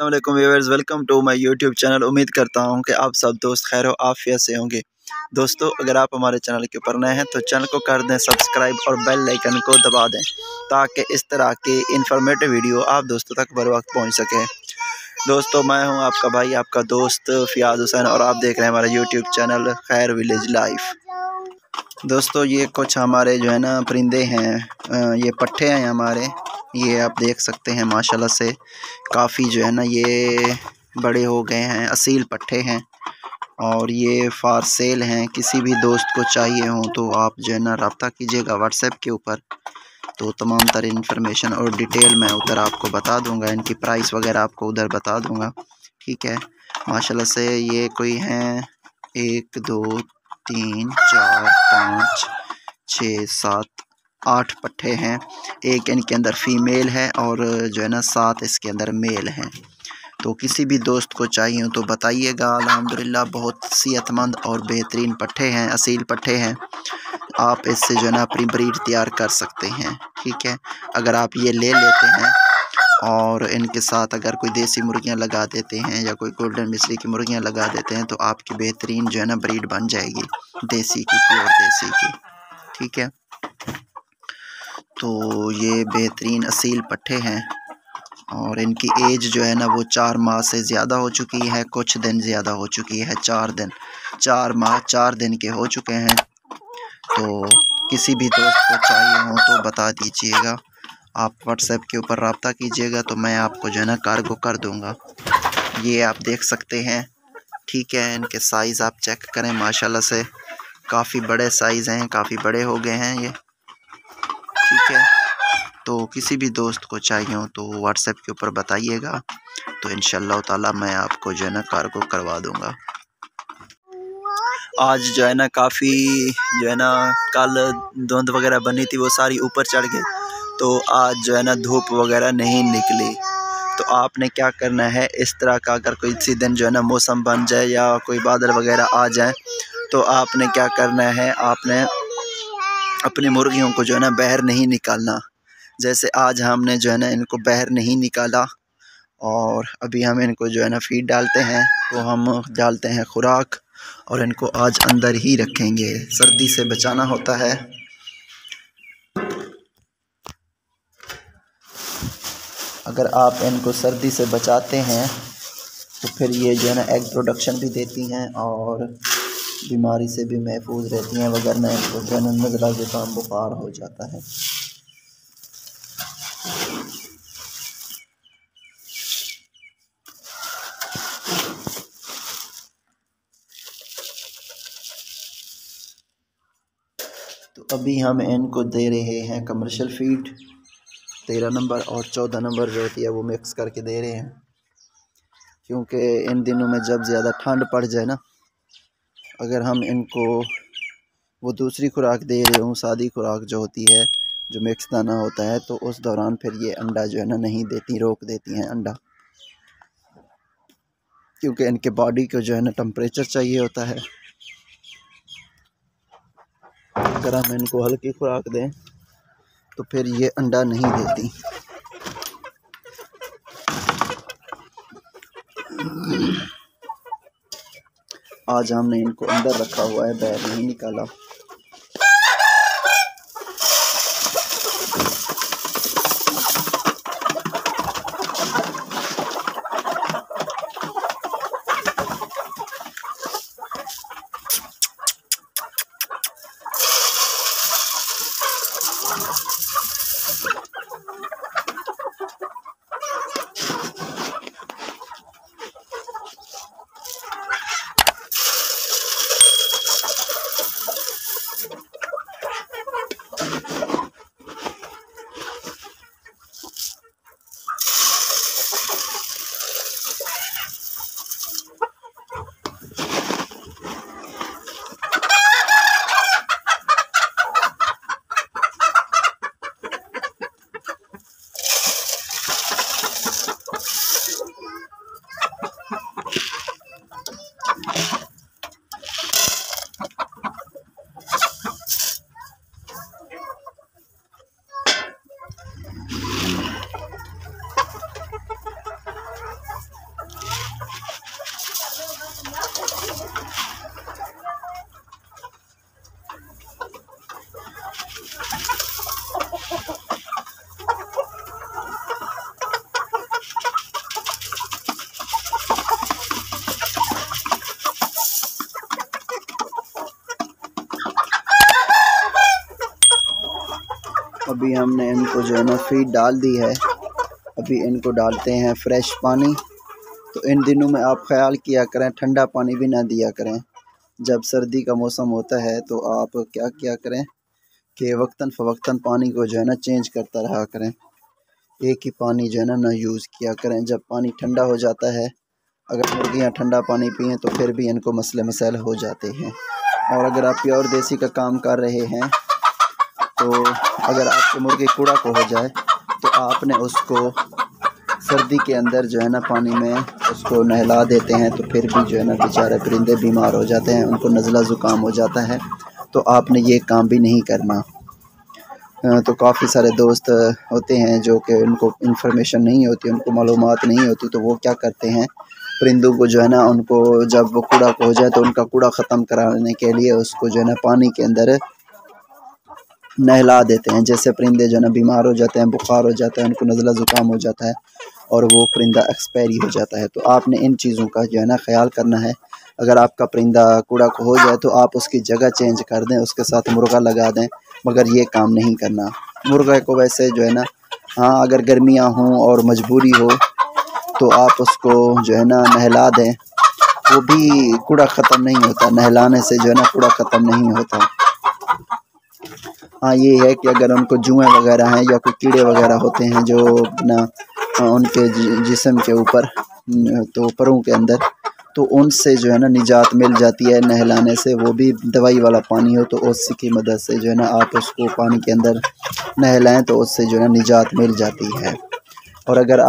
Allam viewers welcome to my YouTube channel उम्मीद करता हूँ कि आप सब दोस्त खैर आफिया से होंगे। दोस्तों, अगर आप हमारे चैनल के ऊपर नए हैं तो चैनल को कर दें सब्सक्राइब और बेल आइकन को दबा दें, ताकि इस तरह की इन्फॉर्मेटिव वीडियो आप दोस्तों तक बर वक्त पहुँच सके। दोस्तों, मैं हूँ आपका भाई, आपका दोस्त फ़ियाज़ हुसैन, और आप देख रहे हैं हमारा YouTube channel Khair village life दोस्तों, ये कुछ हमारे जो है ना परिंदे हैं ये पट्ठे हैं हमारे। ये आप देख सकते हैं, माशाल्लाह से काफ़ी जो है ना ये बड़े हो गए हैं, असील पट्टे हैं और ये फार सेल हैं, किसी भी दोस्त को चाहिए हो तो आप जो है ना रबता कीजिएगा व्हाट्सएप के ऊपर। तो तमाम तर इन्फॉर्मेशन और डिटेल मैं उधर आपको बता दूँगा, इनकी प्राइस वगैरह आपको उधर बता दूँगा, ठीक है? माशाल्लाह से ये कोई हैं, एक, दो, तीन, चार, पाँच, छः, सात आठ पट्टे हैं। एक इनके अंदर फ़ीमेल है और, जो है ना, सात इसके अंदर मेल हैं। तो किसी भी दोस्त को चाहिए तो बताइएगा। अलहमदिल्ला बहुत सेहतमंद और बेहतरीन पट्टे हैं, असील पट्टे हैं। आप इससे, जो है ना, अपनी ब्रीड तैयार कर सकते हैं, ठीक है? अगर आप ये ले लेते हैं और इनके साथ अगर कोई देसी मुर्गियाँ लगा देते हैं या कोई गोल्डन मिश्री की मुर्गियाँ लगा देते हैं तो आपकी बेहतरीन, जो है ना, ब्रीड बन जाएगी, देसी की प्योर देसी की, ठीक है? तो ये बेहतरीन असील पट्टे हैं और इनकी एज जो है ना वो चार माह से ज़्यादा हो चुकी है, कुछ दिन ज़्यादा हो चुकी है, चार दिन, चार माह, चार दिन के हो चुके हैं। तो किसी भी दोस्त को चाहिए हो तो बता दीजिएगा, आप व्हाट्सएप के ऊपर रबता कीजिएगा तो मैं आपको जो है ना कार्गो कर दूँगा। ये आप देख सकते हैं, ठीक है, इनके साइज़ आप चेक करें, माशाल्लाह से काफ़ी बड़े साइज़ हैं, काफ़ी बड़े हो गए हैं ये। ठीक है। तो किसी भी दोस्त को चाहिए हो तो व्हाट्सएप के ऊपर बताइएगा। तो इन ताला मैं आपको जो है ना कार्गो करवा दूँगा। आज जो है ना काफ़ी जो है ना कल धुंध वगैरह बनी थी वो सारी ऊपर चढ़ गई। तो आज जो है ना धूप वगैरह नहीं निकली। तो आपने क्या करना है? इस तरह का अगर कोई सी दिन जो है ना मौसम बन जाए या कोई बादल वगैरह आ जाए तो आपने क्या करना है? आपने अपनी मुर्गियों को जो है ना बहर नहीं निकालना। जैसे आज हमने जो है ना इनको बाहर नहीं निकाला और अभी हम इनको जो है ना फ़ीड डालते हैं तो हम डालते हैं खुराक और इनको आज अंदर ही रखेंगे। सर्दी से बचाना होता है। अगर आप इनको सर्दी से बचाते हैं तो फिर ये जो है ना एग प्रोडक्शन भी देती हैं और बीमारी से भी महफूज रहती हैं वगरना इनको जो है नज़ला ज़ुकाम बुखार हो जाता है। तो अभी हम इनको दे रहे हैं कमर्शियल फ़ीड तेरह नंबर और चौदह नंबर जो होती है वो मिक्स करके दे रहे हैं। क्योंकि इन दिनों में जब ज़्यादा ठंड पड़ जाए ना अगर हम इनको, वो दूसरी खुराक दे रहे हूँ, सादी खुराक जो होती है, जो मिक्स दाना होता है तो उस दौरान फिर ये अंडा जो है ना नहीं देती, रोक देती हैं अंडा। क्योंकि इनके बॉडी को जो है ना टम्परेचर चाहिए होता है। अगर हम इनको हल्की खुराक दें तो फिर ये अंडा नहीं देती। आज हमने इनको अंदर रखा हुआ है बैर नहीं निकाला। अभी हमने इनको जो है ना फ़ीड डाल दी है। अभी इनको डालते हैं फ्रेश पानी। तो इन दिनों में आप ख्याल किया करें, ठंडा पानी भी ना दिया करें। जब सर्दी का मौसम होता है तो आप क्या किया करें कि वक्ता फ़वक्ता पानी को जो है ना चेंज करता रहा करें। एक ही पानी जो है ना ना यूज़ किया करें। जब पानी ठंडा हो जाता है, अगर मुर्गियाँ ठंडा पानी पिए तो फिर भी इनको मसले मसाइल हो जाते हैं। और अगर आप प्योर देसी का काम कर रहे हैं तो अगर आपके मुर्गे कूड़ा को हो जाए तो आपने उसको सर्दी के अंदर जो है ना पानी में उसको नहला देते हैं तो फिर भी जो है ना बेचारे परिंदे बीमार हो जाते हैं, उनको नज़ला ज़ुकाम हो जाता है। तो आपने ये काम भी नहीं करना। तो काफ़ी सारे दोस्त होते हैं जो कि उनको इन्फॉर्मेशन नहीं होती, उनको मालूम नहीं होती तो वो क्या करते हैं? परिंदों को जो है ना उनको जब वो कूड़ा हो जाए तो उनका कूड़ा ख़त्म कराने के लिए उसको जो है ना पानी के अंदर नहला देते हैं। जैसे परिंदे जो है ना, बीमार हो जाते हैं, बुखार हो जाता है, उनको नज़ला ज़ुकाम हो जाता है और वो परिंदा एक्सपायरी हो जाता है। तो आपने इन चीज़ों का जो है ना ख्याल करना है। अगर आपका परिंदा कूड़ा को हो जाए तो आप उसकी जगह चेंज कर दें, उसके साथ मुर्गा लगा दें, मगर ये काम नहीं करना। मुर्गे को वैसे जो है ना हाँ अगर गर्मियाँ हों और मजबूरी हो तो आप उसको जो है ना नहला दें। वो भी कूड़ा ख़त्म नहीं होता, नहलाने से जो है ना कूड़ा ख़त्म नहीं होता। हाँ ये है कि अगर उनको जुएँ वगैरह हैं या कोई कीड़े वगैरह होते हैं जो ना उनके जिसम के ऊपर तो परों के अंदर तो उनसे जो है ना निजात मिल जाती है नहलाने से। वो भी दवाई वाला पानी हो तो उसी की मदद से जो है ना आप उसको पानी के अंदर नहलाएँ तो उससे जो है ना निजात मिल जाती है। और अगर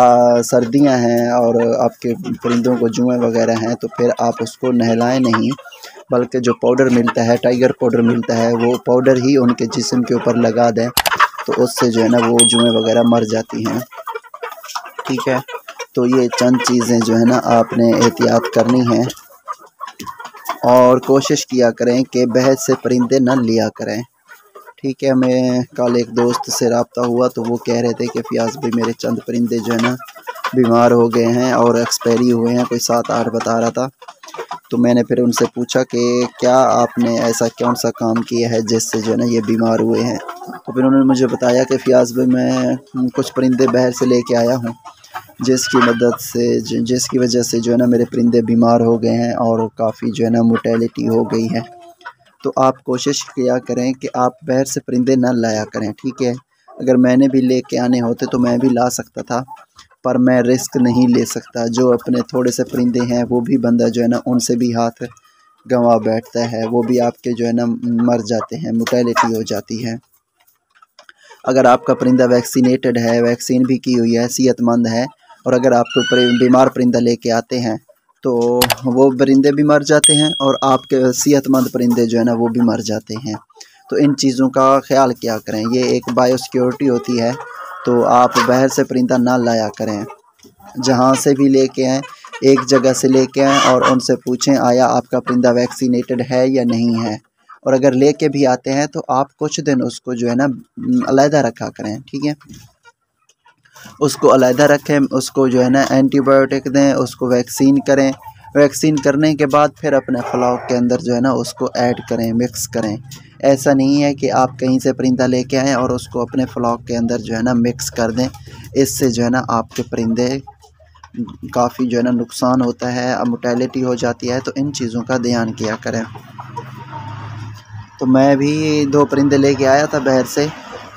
सर्दियाँ हैं और आपके परिंदों को जुएँ वगैरह हैं तो फिर आप उसको नहलाएँ नहीं। बल्कि जो पाउडर मिलता है टाइगर पाउडर मिलता है, वो पाउडर ही उनके जिसम के ऊपर लगा दें तो उससे जो है ना वो जुएँ वगैरह मर जाती हैं। ठीक है? तो ये चंद चीज़ें जो है ना आपने एहतियात करनी है। और कोशिश किया करें कि बहस से परिंदे न लिया करें। ठीक है? मैं कल एक दोस्त से रबता हुआ तो वो कह रहे थे कि फ्याज भी मेरे चंद परिंदे जो है ना बीमार हो गए हैं और एक्सपायरी हुए हैं, कोई सात आठ बता रहा था। तो मैंने फिर उनसे पूछा कि क्या आपने ऐसा कौन सा काम किया है जिससे जो है ना ये बीमार हुए हैं? तो फिर उन्होंने मुझे बताया कि फ़ियाज़ भाई, मैं कुछ परिंदे बहर से लेके आया हूँ, जिसकी मदद से जिसकी वजह से जो है ना मेरे परिंदे बीमार हो गए हैं और काफ़ी जो है ना मोटेलिटी हो गई है। तो आप कोशिश किया करें कि आप बहर से परिंदे ना लाया करें, ठीक है? अगर मैंने भी ले आने होते तो मैं भी ला सकता था। पर मैं रिस्क नहीं ले सकता। जो अपने थोड़े से परिंदे हैं, वो भी बंदा जो है ना, उनसे भी हाथ गंवा बैठता है। वो भी आपके जो है ना, मर जाते हैं मोटेलिटी हो जाती है। अगर आपका परिंदा वैक्सीनेटेड है वैक्सीन भी की हुई है, सेहतमंद है, और अगर आप बीमार परिंदा लेके आते हैं तो वो परिंदे भी मर जाते हैं, और आपके सेहतमंद परिंदे जो है ना, वो भी मर जाते हैं। तो इन चीज़ों का ख्याल क्या करें? ये एक बायोसिक्योरिटी होती है तो आप बाहर से परिंदा ना लाया करें। जहाँ से भी लेके आएँ, एक जगह से लेके आएँ और उनसे पूछें, आया आपका परिंदा वैक्सीनेटेड है या नहीं है? और अगर लेके भी आते हैं तो आप कुछ दिन उसको जो है ना अलहदा रखा करें, ठीक है? उसको अलहदा रखें, उसको जो है ना एंटीबायोटिक दें, उसको वैक्सीन करें। वैक्सीन करने के बाद फिर अपने फ्लॉक के अंदर जो है ना, उसको ऐड करें मिक्स करें। ऐसा नहीं है कि आप कहीं से परिंदा लेके आएँ और उसको अपने फ्लॉक के अंदर जो है ना मिक्स कर दें। इससे जो है ना आपके परिंदे काफ़ी जो है ना नुकसान होता है मोटेलिटी हो जाती है तो इन चीज़ों का ध्यान किया करें। तो मैं भी दो परिंदे लेके आया था बहर से,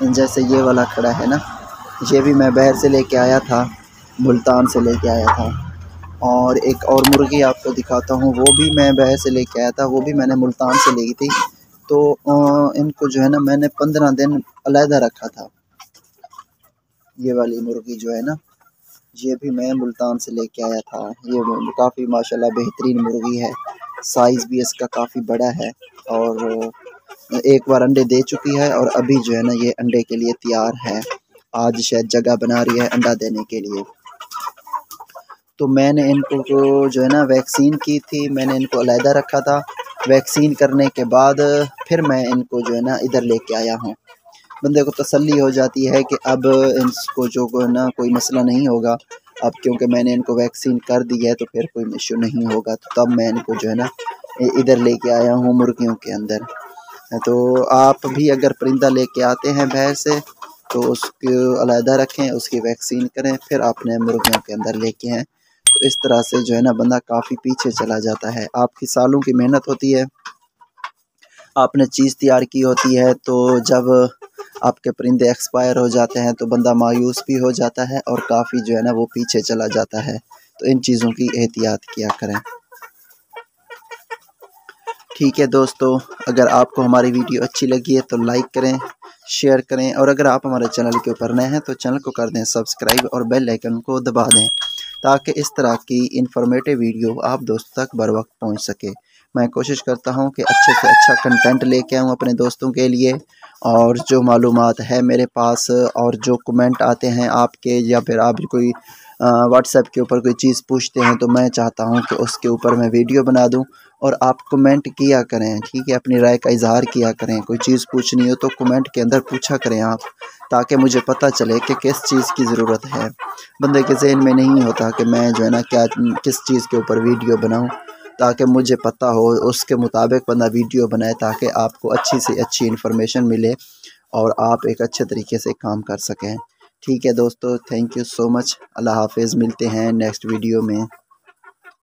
जैसे ये वाला खड़ा है ना, ये भी मैं बहर से लेके आया था, मुल्तान से लेके आया था। और एक और मुर्गी आपको दिखाता हूँ, वो भी मैं बहर से लेके आया था, वो भी मैंने मुल्तान से ली थी। तो इनको जो है ना मैंने पंद्रह दिन अलहदा रखा था। ये वाली मुर्गी जो है ना, ये भी मैं मुल्तान से लेके आया था। ये काफ़ी माशाल्लाह बेहतरीन मुर्गी है। साइज़ भी इसका काफ़ी बड़ा है और एक बार अंडे दे चुकी है और अभी जो है ना ये अंडे के लिए तैयार है। आज शायद जगह बना रही है अंडा देने के लिए। तो मैंने इनको जो है ना वैक्सीन की थी, मैंने इनको अलहदा रखा था। वैक्सीन करने के बाद फिर मैं इनको जो है ना इधर लेके आया हूँ। बंदे को तसल्ली हो जाती है कि अब इनको जो है ना कोई मसला नहीं होगा। अब क्योंकि मैंने इनको वैक्सीन कर दी है तो फिर कोई इशू नहीं होगा। तो तब मैं इनको जो है ना इधर लेके आया हूँ मुर्गियों के अंदर। तो आप भी अगर परिंदा लेके आते हैं भैर से तो उसको अलहदा रखें, उसकी वैक्सीन करें, फिर आपने मुर्गियों के अंदर लेके हैं इस तरह से जो है ना बंदा काफ़ी पीछे चला जाता है। आपकी सालों की मेहनत होती है। आपने चीज़ तैयार की होती है तो जब आपके परिंदे एक्सपायर हो जाते हैं तो बंदा मायूस भी हो जाता है और काफ़ी जो है ना वो पीछे चला जाता है। तो इन चीज़ों की एहतियात किया करें। ठीक है दोस्तों, अगर आपको हमारी वीडियो अच्छी लगी है तो लाइक करें, शेयर करें और अगर आप हमारे चैनल के ऊपर नए हैं तो चैनल को कर दें सब्सक्राइब और बेल आइकन को दबा दें। ताकि इस तरह की इंफॉर्मेटिव वीडियो आप दोस्तों तक बर वक्त पहुँच सके। मैं कोशिश करता हूँ कि अच्छे से अच्छा कंटेंट लेके आऊँ अपने दोस्तों के लिए। और जो मालूम है मेरे पास, और जो कमेंट आते हैं आपके, या फिर आप कोई व्हाट्सएप के ऊपर कोई चीज़ पूछते हैं तो मैं चाहता हूँ कि उसके ऊपर मैं वीडियो बना दूँ। और आप कमेंट किया करें, ठीक है? अपनी राय का इजहार किया करें। कोई चीज़ पूछनी हो तो कमेंट के अंदर पूछा करें आप, ताकि मुझे पता चले कि किस चीज़ की ज़रूरत है। बंदे के जहन में नहीं होता कि मैं जो है ना क्या, किस चीज़ के ऊपर वीडियो बनाऊँ, ताकि मुझे पता हो, उसके मुताबिक बंदा वीडियो बनाए ताकि आपको अच्छी से अच्छी इन्फॉर्मेशन मिले और आप एक अच्छे तरीके से काम कर सकें। ठीक है दोस्तों थैंक यू सो मच अल्लाह हाफिज़, मिलते हैं नेक्स्ट वीडियो में।